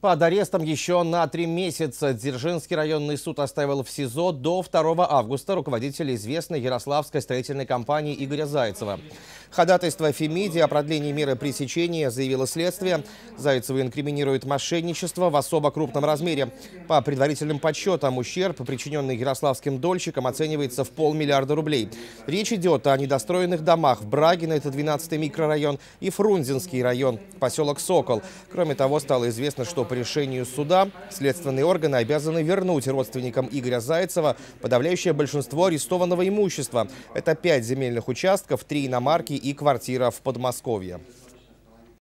Под арестом еще на три месяца Дзержинский районный суд оставил в СИЗО до 2 августа руководителя известной ярославской строительной компании Игоря Зайцева. Ходатайство Фемиди о продлении меры пресечения заявило следствие. Зайцева инкриминирует мошенничество в особо крупном размере. По предварительным подсчетам, ущерб, причиненный ярославским дольщикам, оценивается в полмиллиарда рублей. Речь идет о недостроенных домах в Брагино, это 12-й микрорайон, и Фрунзенский район, поселок Сокол. Кроме того, стало известно, что по решению суда следственные органы обязаны вернуть родственникам Игоря Зайцева подавляющее большинство арестованного имущества. Это пять земельных участков, три иномарки и квартира в Подмосковье.